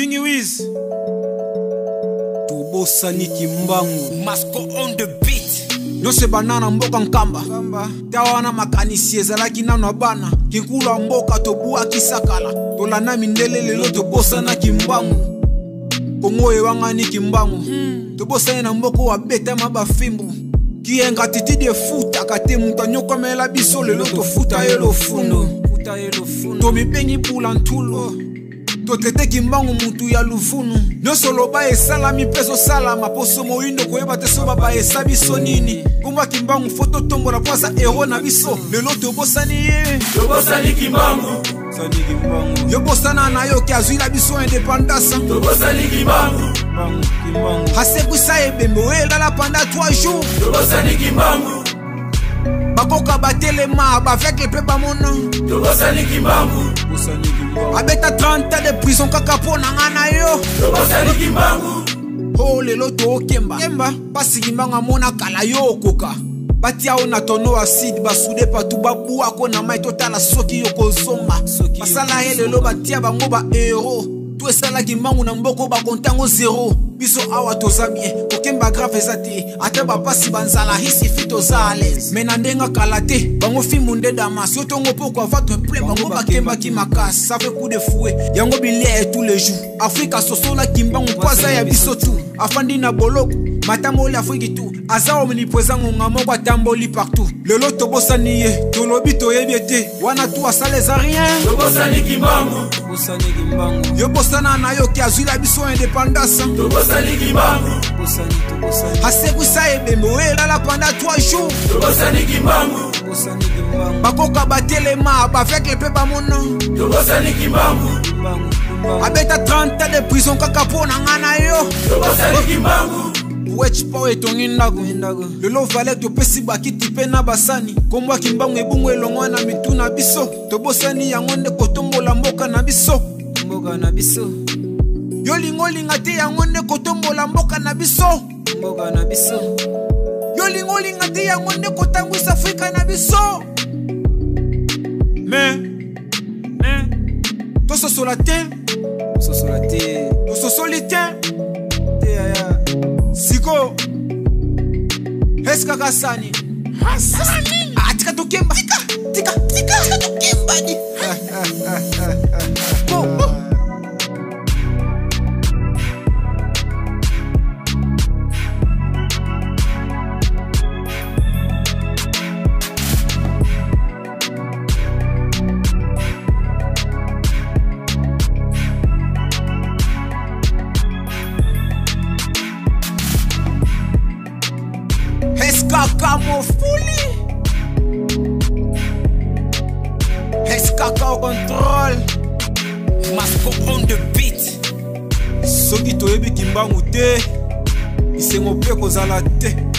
King Wiz tobosani kimbangu Masco on the beat nyonso ebanda na mboka nkamba ta wana makanisi ezalaki nano ya bana kinkulu ya mboka tobwaki sakala tolanda mindele lelo tobosanaki mbangu kongo oyo ewanganiki mbangu hmm. tobosani na mboka oyo abetama bafimbu kiengratitude efutaka te moto anyokomela biso lelo tofuta ye lofundu tomibengi bula ntulu oh. totreteki mbangu mutu ya lufunu nyonso loba esalami mpe ezosalama poso moyindo koyeba te so baba esa biso nini kumbaki mbangu fo totombola mpo aza ero na biso lelo tobosani ye tobosaniki mbangu yobosana na ye oke azwila biso indépendance asekwisa ebembe oyelala panda 3 jours bakoka batelema bavekle mpe bamona abeta 30 ans de prison kaka mpo na ngai na yo o oh, lelo tookemba kemba mpasi kimbango amona kala yo okoka batia oyo na tono aside basude patu babwako na mai totala soki yo kozonga basala ye lelo batia bango bahero to esalaki mbangu na mboko bakontango zero biso awa toza bien kokemba grave eza te ata bapasi banzala hisifi toza alese me na ndenge kala te bango fimu nde damas yo ntongo pokwa vatre ple bango bakembaki makasi save coup de fouet yango bilia e tous les jours afrika sosolaki mbango mpo aza ya biso tu afandi na boloko matamboli afriki tu aza omniprésent ngonga moko atamboli partout lelo tobosani ye tolobi toyebi ete wana tu asala eza rien yobosaniki mbango yobosana na yo ke azwila biso indépendance tobosani kimbangu asebusa ememo elala eh, pendant 3 jours tobosani kimbangu bakoka batelema bavekle mpe bamono tobosani kimbangu abeta 30 ans de prison kaka mpo na ngai na yo tobosani kimbangu wechpo etongi ndako lelo vale topesi bakiti mpe na basani kombo ya kimbangu ebongo elongwa na mitu na biso tobosani yango nde kotombola mboka na biso mboka na biso yo olinga olinga te yango nde kotombola mboka na biso mboka na biso yo olinga olinga te yango nde kotangwisa afrika na biso me me tososola te tososola te tososoli te te yaya siko esikaka sani hasani atika ah, tokemba tika tika tika tokembani ah, ah, kaka mofuli es kaka control mas comprendre bit soki toyebiki mbangu te isengo mpe kozala te